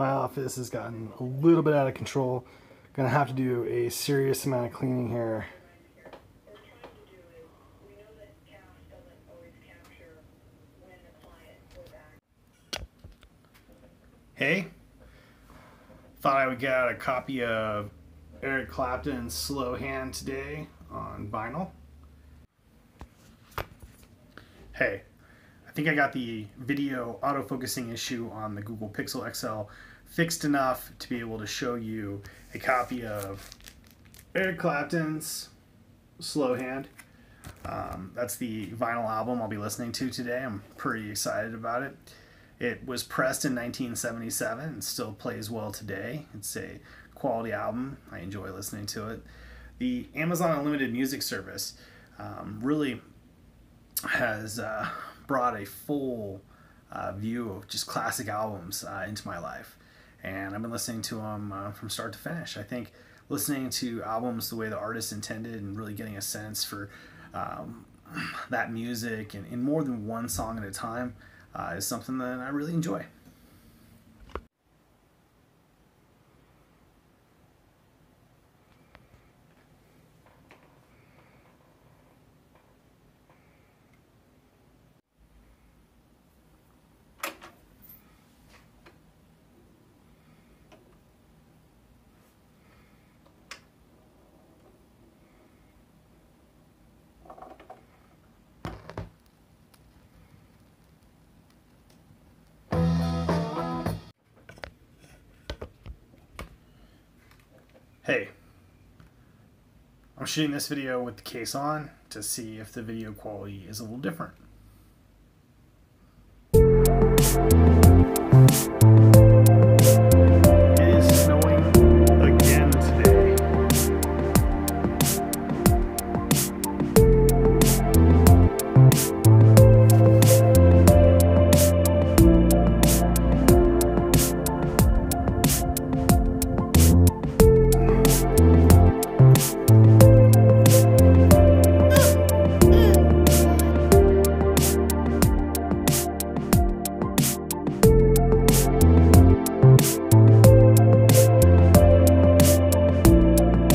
My office has gotten a little bit out of control. Gonna have to do a serious amount of cleaning here. Hey, thought I would get out a copy of Eric Clapton's Slowhand today on vinyl. Hey, I think I got the video autofocusing issue on the Google Pixel XL fixed enough to be able to show you a copy of Eric Clapton's Slowhand. Um, that's the vinyl album I'll be listening to today. I'm pretty excited about it. It was pressed in 1977 and still plays well today. It's a quality album. I enjoy listening to it. The Amazon Unlimited Music Service um, really has uh, brought a full uh, view of just classic albums uh, into my life. And I've been listening to them uh, from start to finish. I think listening to albums the way the artist intended and really getting a sense for um, that music and in more than one song at a time uh, is something that I really enjoy. Hey, I'm shooting this video with the case on to see if the video quality is a little different.